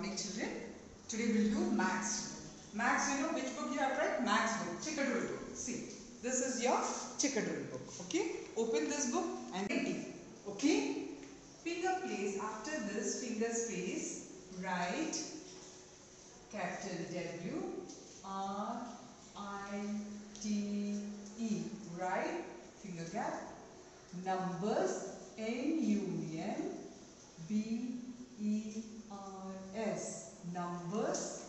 morning children. Today we'll do Maths. Maths, you know which book you have read? Maths book, Chickadee book. See, this is your Chickadee book. Okay, open this book and read it. Okay, finger place after this finger space, write capital W R I T E. Right, finger gap. Numbers N U M B E R S. Numbers,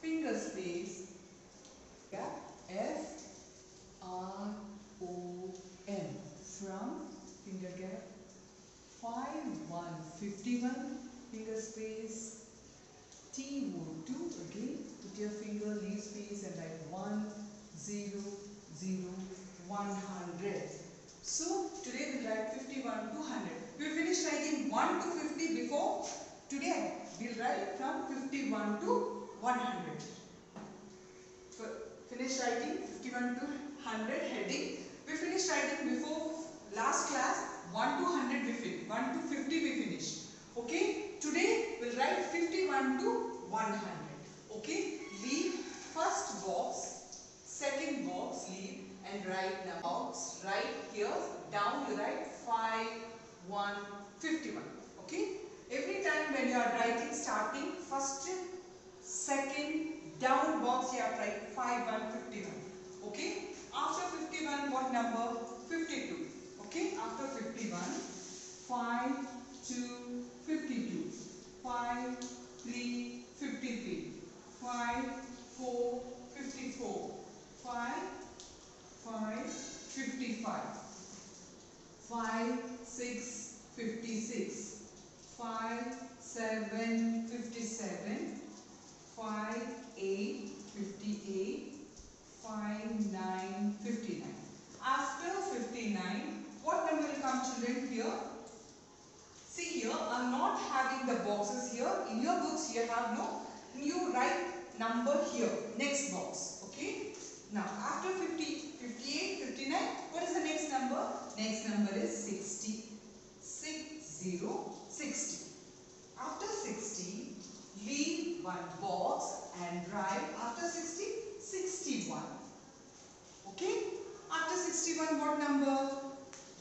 finger space, gap F R O N. From finger gap 5 1 51 finger space T O 2 again put your finger leave space and write 1 0 0 100 so today we'll write 51 to 100 we finished writing 1 to 50 before today. We'll write from 51 to 100 so finish writing 51 to 100 heading. We finished writing before last class 1 to 100 we finished 1 to 50 we finished okay today we'll write 51 to 100 okay? Leave first box second box leave and write now box right here down you write 5 1 51 okay? Every time when you are writing starting first second down box you have write 5 1 51 okay? After 51 what number? 52 okay? After 51 5 2 52 5 3 53 5 4 54 5 5 55 5 6 56 5 7 57 5 8 58 5 9 59 after 59 what number will come children here? See here i'm not having the boxes here. In your books you have no you write number here. Next box okay? Now after 50 58 59 what is the next number? Next number is 60 6 0 60 after 60 leave one box and write after 60 61 okay? After 61 what number?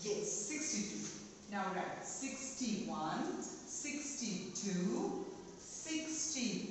Yes 62 now write 61 62 63